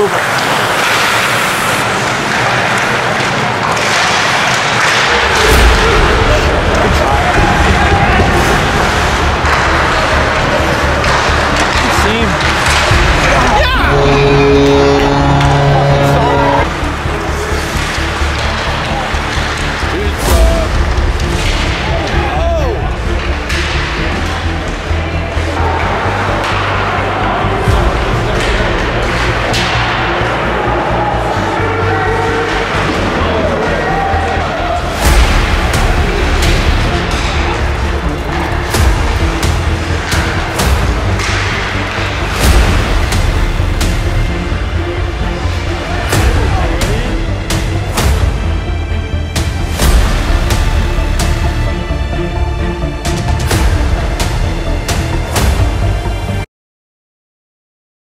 over.